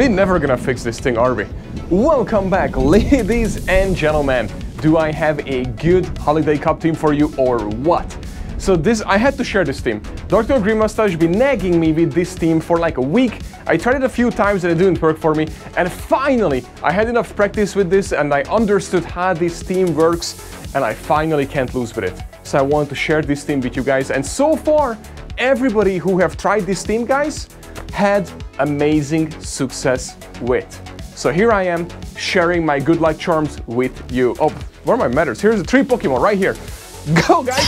We're never gonna fix this thing, are we? Welcome back, ladies and gentlemen. Do I have a good Holiday Cup team for you or what? So this, I had to share this team. Dr. Green Mustache been nagging me with this team for like a week. I tried it a few times and it didn't work for me. And finally, I had enough practice with this and I understood how this team works and I finally can't lose with it. So I want to share this team with you guys. And so far, everybody who have tried this team, guys, had amazing success with. So here I am sharing my good luck charms with you. Oh, where are my matters? Here's the three Pokemon right here. Go, guys!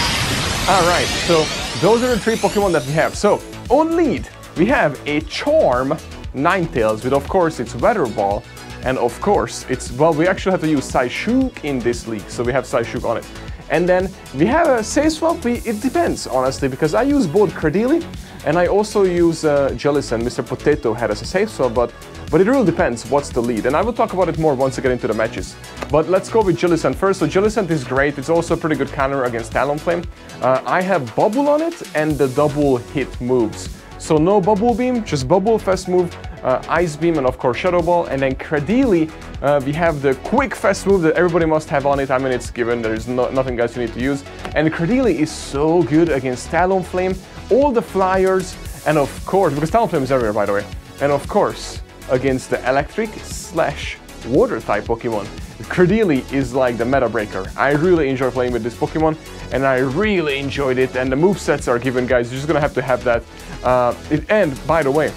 All right, so those are the three Pokemon that we have. So on lead, we have a Charm Ninetales with, of course, its Weather Ball. And of course, it's, well, we actually have to use Psyshock in this league, so we have Psyshock on it. And then we have a safe swap, we, it depends, honestly, because I use both Cradily and I also use uh, Jellicent. Mr. Potato had as a safe swap, but, but it really depends what's the lead. And I will talk about it more once I get into the matches. But let's go with Jellicent first. So Jellicent is great. It's also a pretty good counter against Talonflame. Uh, I have Bubble on it and the double hit moves. So no Bubble Beam, just Bubble Fast move, uh, Ice Beam, and of course Shadow Ball. And then Cradily, uh, we have the quick fast move that everybody must have on it. I mean, it's given. There's no, nothing else you need to use. And Cradily is so good against Talonflame, all the flyers, and of course, because Talonflame is everywhere, by the way. And of course, against the electric slash water type Pokemon. Cradily is like the meta breaker. I really enjoy playing with this Pokemon and I really enjoyed it and the move sets are given guys, you're just gonna have to have that. Uh, and by the way,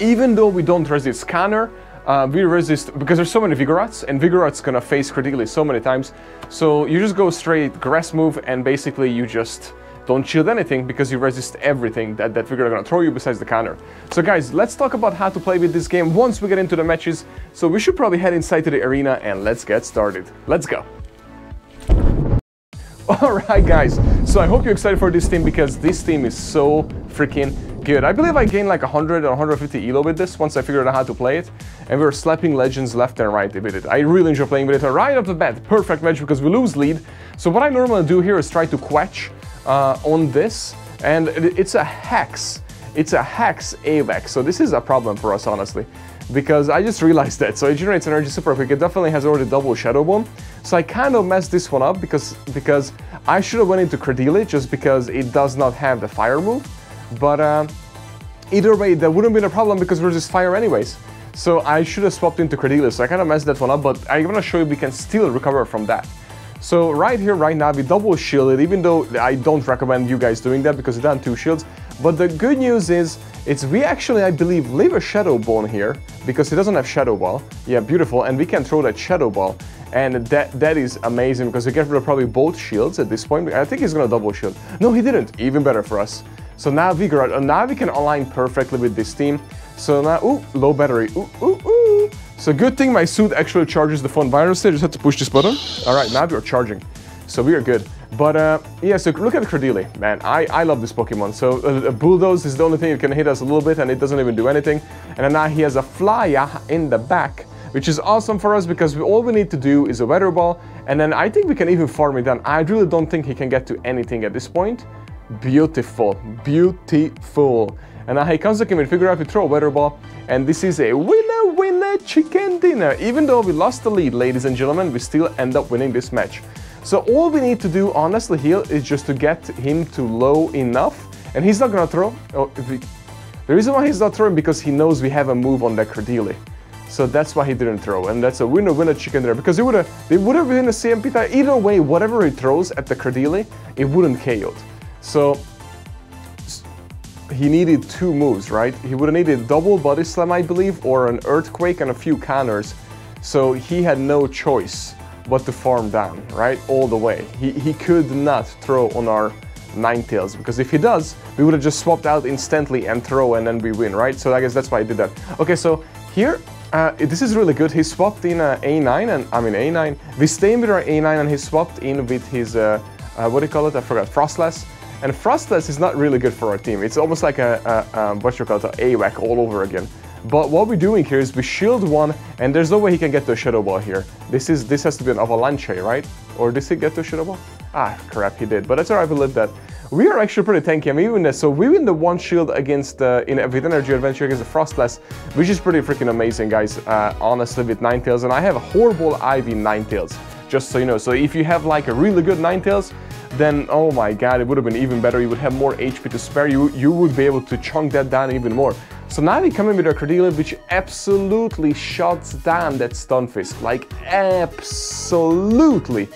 even though we don't resist Scanner, uh, we resist, because there's so many Vigoroths, and Vigoroth's gonna face Cradily so many times, so you just go straight grass move, and basically you just don't shield anything because you resist everything that, that Vigoroth gonna throw you besides the counter. So guys, let's talk about how to play with this game once we get into the matches. So we should probably head inside to the arena and let's get started. Let's go. Alright guys, so I hope you're excited for this team because this team is so freaking good. I believe I gained like 100 or 150 elo with this once I figured out how to play it. And we were slapping legends left and right with it. I really enjoy playing with it. Right off the bat, perfect match because we lose lead. So what I normally do here is try to quetch uh, on this, and it's a hex. It's a hex AVAX, so this is a problem for us, honestly, because I just realized that. So it generates energy super quick. It definitely has already double Shadow Bone, so I kind of messed this one up because because I should have went into Cradily just because it does not have the fire move, but uh, either way, that wouldn't have been a problem because we're just fire anyways. So I should have swapped into Cradily, so I kind of messed that one up, but I'm gonna show you we can still recover from that. So right here, right now, we double shielded, even though I don't recommend you guys doing that because it done two shields. But the good news is, it's we actually, I believe, leave a Shadow Bone here because it doesn't have Shadow Ball. Yeah, beautiful, and we can throw that Shadow Ball. And that that is amazing because we get rid of probably both shields at this point. I think he's gonna double shield. No, he didn't. Even better for us. So now Vigoroth, uh, now we can align perfectly with this team. So now, ooh, low battery. Ooh, ooh, ooh. So good thing my suit actually charges the phone wirelessly. I just had to push this button. All right, now we are charging. So we are good. But uh, yeah, so look at Cradily, man. I, I love this Pokemon. So uh, Bulldoze is the only thing that can hit us a little bit and it doesn't even do anything. And now he has a Flyer in the back, which is awesome for us because we, all we need to do is a Weather Ball. And then I think we can even farm it down. I really don't think he can get to anything at this point. Beautiful, beautiful. And back and we figure out to throw a Weather Ball. And this is a winner, winner, chicken dinner. Even though we lost the lead, ladies and gentlemen, we still end up winning this match. So all we need to do, honestly, here is just to get him to low enough. And he's not gonna throw. Oh, we, the reason why he's not throwing because he knows we have a move on that Cradily. So that's why he didn't throw, and that's a winner winner chicken dinner because it would have it would have been a CMP tie. Either way, whatever he throws at the Cradily, it wouldn't KO. So he needed two moves, right? He would have needed double body slam, I believe, or an earthquake and a few counters. So he had no choice but to farm down, right? All the way. He, he could not throw on our Ninetales because if he does, we would have just swapped out instantly and throw and then we win, right? So I guess that's why I did that. Okay, so here, uh, this is really good. He swapped in uh, A9 and I mean A9. We stay with our A9 and he swapped in with his, uh, uh, what do you call it? I forgot, Froslass. And Froslass is not really good for our team. It's almost like a, a, a what you call it, AWAC all over again. But what we're doing here is we shield one, and there's no way he can get to a Shadow Ball here. This is this has to be an Avalanche, right? Or did he get to a Shadow Ball? Ah, crap, he did. But that's alright, we live that. we are actually pretty tanky. I mean, even so we win the one shield against uh, in with energy adventure against the Froslass, which is pretty freaking amazing, guys. Uh, honestly, with Ninetales, and I have a horrible Ivy Tails. Just so you know. So if you have like a really good Ninetales, then oh my god, it would have been even better. You would have more HP to spare. You you would be able to chunk that down even more. So now we come in with our Cradily, which absolutely shuts down that Stunfisk. Like, absolutely.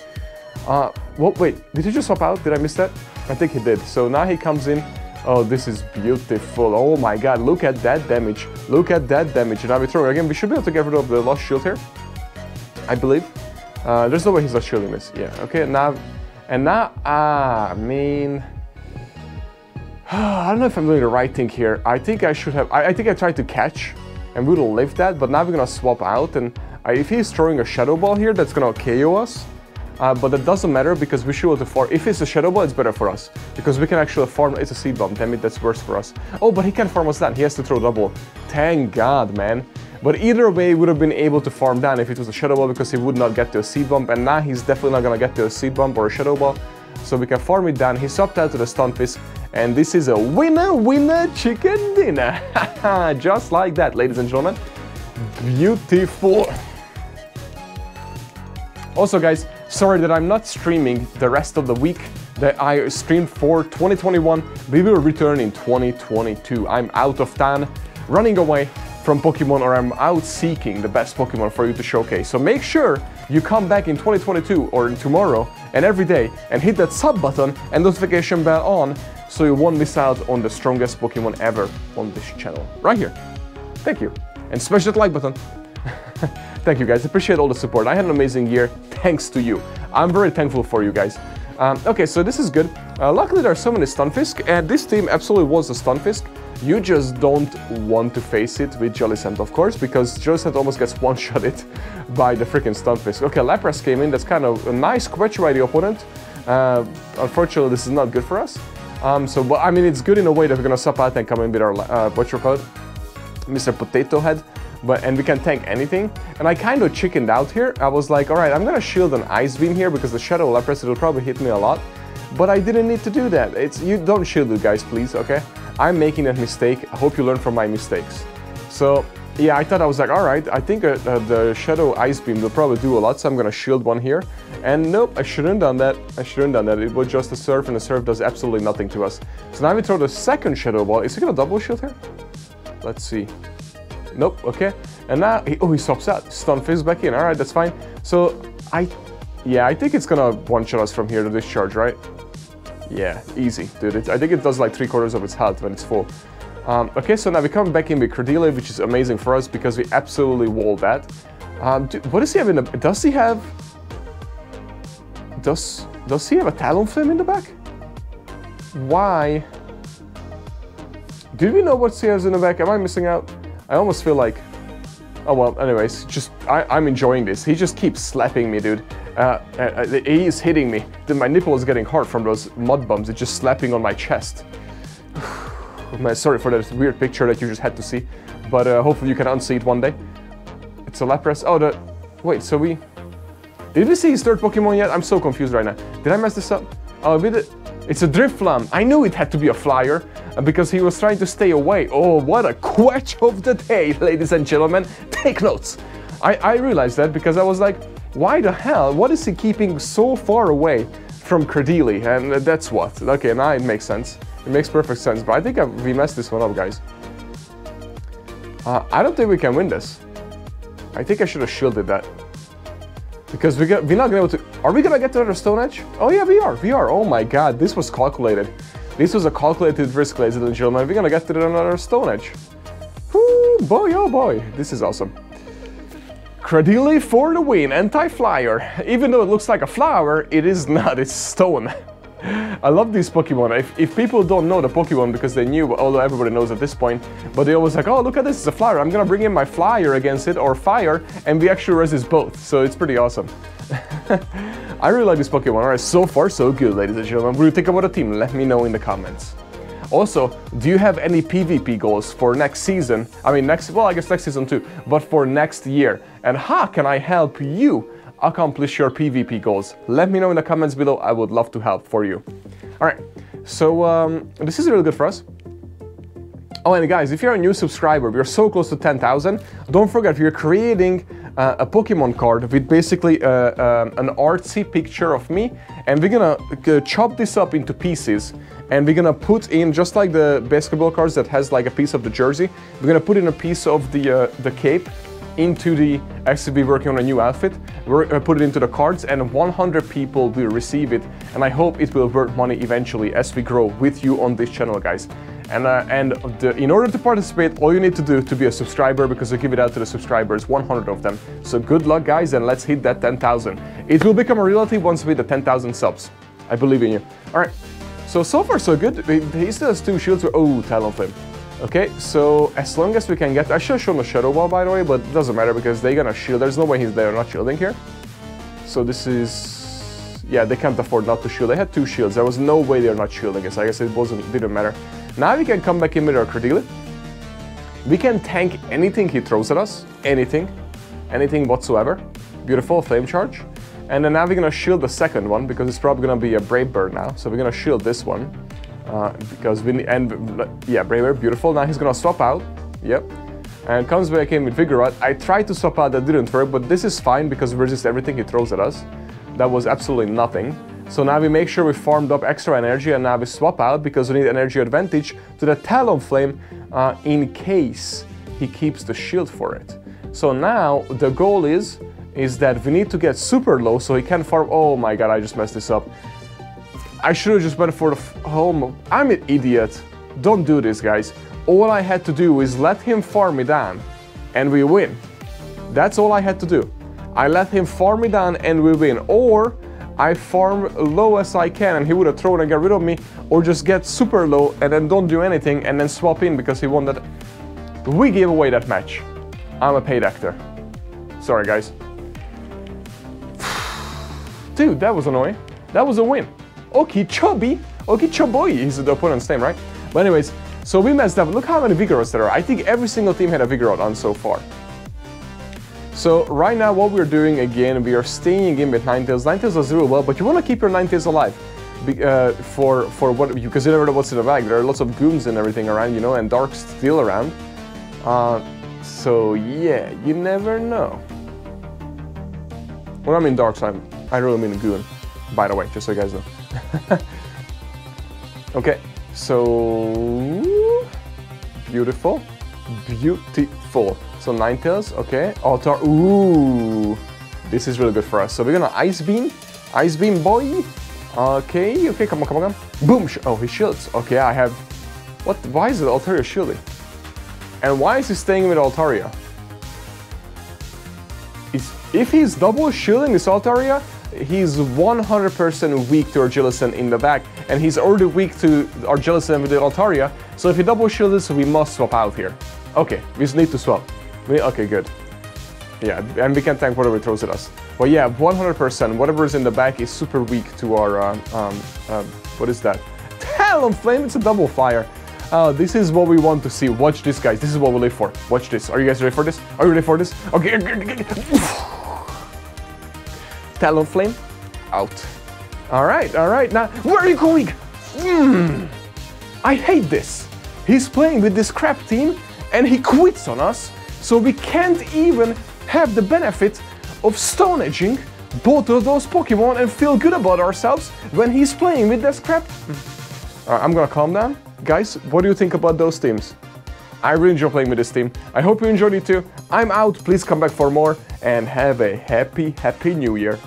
Uh, wait, did he just swap out? Did I miss that? I think he did. So now he comes in. Oh, this is beautiful. Oh my god, look at that damage. Look at that damage. Now we throw again. We should be able to get rid of the lost shield here. I believe. Uh, there's no way he's not shielding this. Yeah, okay, now... And now, ah, I mean... I don't know if I'm doing the right thing here. I think I should have... I, I think I tried to catch and we will live that, but now we're gonna swap out and if he's throwing a Shadow Ball here, that's gonna KO us. Uh, but that doesn't matter because we should able to farm. If it's a Shadow Ball, it's better for us. Because we can actually farm... It's a Seed Bomb, damn it, that's worse for us. Oh, but he can't farm us down. He has to throw double. Thank God, man. But either way, would have been able to farm down if it was a Shadow Ball because he would not get to a Seed Bomb, And now he's definitely not gonna get to a Seed Bomb or a Shadow Ball. So we can farm it down. He swapped out to the Stunfisk. And this is a winner, winner chicken dinner. Just like that, ladies and gentlemen. Beautiful. Also, guys, sorry that I'm not streaming the rest of the week that I streamed for 2021. We will return in 2022. I'm out of town, running away from Pokemon or I'm out seeking the best Pokemon for you to showcase. So make sure you come back in 2022 or tomorrow and every day and hit that sub button and notification bell on so you won't miss out on the strongest Pokemon ever on this channel. Right here. Thank you. And smash that like button. Thank you guys, appreciate all the support. I had an amazing year thanks to you. I'm very thankful for you guys. Um, okay, so this is good. Uh, luckily there are so many Stunfisk, and this team absolutely was a Stunfisk. You just don't want to face it with Jellicent, of course, because Jellicent almost gets one-shotted by the freaking Stunfisk. Okay, Lapras came in, that's kind of a nice quetch by the opponent. Uh, unfortunately, this is not good for us. Um, so, but I mean, it's good in a way that we're gonna swap out and come in with our, uh, what Mr. Potato Head but and we can tank anything. And I kind of chickened out here. I was like, all right, I'm gonna shield an Ice Beam here because the Shadow Lapras, it'll probably hit me a lot. But I didn't need to do that. It's You don't shield it, guys, please, okay? I'm making a mistake. I hope you learn from my mistakes. So, yeah, I thought I was like, all right, I think uh, uh, the Shadow Ice Beam will probably do a lot, so I'm gonna shield one here. And nope, I shouldn't done that. I shouldn't done that. It was just a Surf, and the Surf does absolutely nothing to us. So now we throw the second Shadow Ball. Is he gonna double shield here? Let's see. Nope, okay. And now, he, oh, he stops out. Stunfisk back in. All right, that's fine. So, I, yeah, I think it's gonna one-shot us from here to discharge, right? Yeah, easy, dude. It, I think it does like three quarters of its health when it's full. Um, okay, so now we come back in with Cradily, which is amazing for us because we absolutely wall that. Um, what does he have in the... Does he have... Does, does he have a Talonflame in the back? Why? Do we know what he has in the back? Am I missing out? I almost feel like... Oh well, anyways, just I, I, am enjoying this. He just keeps slapping me, dude. Uh, uh, uh he is hitting me. My nipple is getting hard from those mud bumps. It's just slapping on my chest. Man, sorry for that weird picture that you just had to see, but uh, hopefully you can unsee it one day. It's a Lapras. Oh, the... Wait, so we... Did we see his third Pokemon yet? I'm so confused right now. Did I mess this up? Oh, we did... It's a Drifblim. I knew it had to be a flyer uh, because he was trying to stay away. Oh, what a quetch of the day, ladies and gentlemen. Take notes. I, I realized that because I was like, why the hell? What is he keeping so far away from Cradily? And that's what. Okay, now it makes sense. It makes perfect sense. But I think I, we messed this one up, guys. Uh, I don't think we can win this. I think I should have shielded that. Because we get, we're not gonna be able to... Are we gonna get to another Stone Edge? Oh yeah, we are, we are. Oh my god, this was calculated. This was a calculated risk, ladies and gentlemen. We're gonna get to another Stone Edge. Whoo, boy, oh boy. This is awesome. Cradily for the win, anti-flyer. Even though it looks like a flower, it is not, it's stone. I love these Pokemon. If, if people don't know the Pokemon because they knew, although everybody knows at this point, but they always like, oh, look at this, it's a flyer. I'm gonna bring in my flyer against it, or fire, and we actually resist both. So it's pretty awesome. I really like this Pokemon. Alright, so far so good, ladies and gentlemen. What do you think about the team? Let me know in the comments. Also, do you have any PvP goals for next season? I mean, next, well, I guess next season too, but for next year. And how can I help you accomplish your PvP goals? Let me know in the comments below, I would love to help for you. Alright, So um, this is really good for us. Oh, and guys, if you're a new subscriber, we're so close to 10,000. Don't forget, we're creating uh, a Pokemon card with basically uh, uh, an artsy picture of me, and we're gonna uh, chop this up into pieces, and we're gonna put in just like the basketball cards that has like a piece of the jersey. We're gonna put in a piece of the uh, the cape into the actually be working on a new outfit. We're uh, put it into the cards, and 100 people will receive it, and I hope it will worth money eventually as we grow with you on this channel, guys. And, uh, and the, in order to participate, all you need to do to be a subscriber, because I give it out to the subscribers, 100 of them. So good luck, guys, and let's hit that 10,000. It will become a reality once we hit the 10,000 subs. I believe in you. All right. So, so far so good. He still has two shields. Oh, Talonflame. Okay, so as long as we can get... I should have shown the Shadow Ball, by the way, but it doesn't matter because they're gonna shield. There's no way he's there not shielding here. So this is... Yeah, they can't afford not to shield. They had two shields. There was no way they're not shielding. So I guess it wasn't didn't matter. Now we can come back in with our Credility. We can tank anything he throws at us. Anything. Anything whatsoever. Beautiful flame charge. And then now we're gonna shield the second one because it's probably gonna be a Brave Bird now. So we're gonna shield this one. Uh, because we need, and yeah, Brave Bird, beautiful. Now he's gonna swap out. Yep. And comes back in with Vigoroth. I tried to swap out, that didn't work, but this is fine because we resist everything he throws at us. That was absolutely nothing. So now we make sure we farmed up extra energy and now we swap out because we need energy advantage to the Talonflame uh, in case he keeps the shield for it. So now the goal is is that we need to get super low so he can farm. Oh my god, I just messed this up. I should have just went for the home. I'm an idiot. Don't do this, guys. All I had to do is let him farm me down and we win. That's all I had to do. I let him farm me down and we win. Or I farm low as I can and he would have thrown and get rid of me, or just get super low and then don't do anything and then swap in because he won that. We gave away that match. I'm a paid actor. Sorry, guys. Dude, that was annoying. That was a win. Okay, Choboy is the opponent's name, right? But anyways, so we messed up. Look how many Vigoroths there are. I think every single team had a Vigoroth on so far. So right now what we're doing again, we are staying in with Ninetales. Ninetales does really well, but you want to keep your Ninetales alive. Be, uh, for for what because you never know what's in the bag. There are lots of goons and everything around, you know, and darks still around. Uh, so yeah, you never know. When I mean darks, I'm I really mean goon. By the way, just so you guys know. okay, so beautiful, beautiful. So Ninetales, okay. Altar, ooh. This is really good for us. So we're gonna Ice Beam. Ice Beam, boy. Okay, okay, come on, come on, come on. Boom! Oh, he shields. Okay, I have... What? Why is it Altaria shielding? And why is he staying with Altaria? If he's double shielding this Altaria, he's 100% weak to Argilicin in the back, and he's already weak to Argilicin with the Altaria, so if he double shields we must swap out here. Okay, we need to swap. We, okay, good. Yeah, and we can tank whatever throws at us. But yeah, 100%, whatever is in the back is super weak to our, uh, um, um, what is that? Talonflame, it's a double fire. Uh, this is what we want to see. Watch this, guys. This is what we live for. Watch this. Are you guys ready for this? Are you ready for this? Okay. Talonflame, out. All right, all right. Now, where are you going? Mm, I hate this. He's playing with this crap team and he quits on us so we can't even have the benefit of Stone Edging both of those Pokemon and feel good about ourselves when he's playing with this crap. Right, I'm gonna calm down. Guys, what do you think about those teams? I really enjoy playing with this team. I hope you enjoyed it too. I'm out, please come back for more and have a happy, happy new year.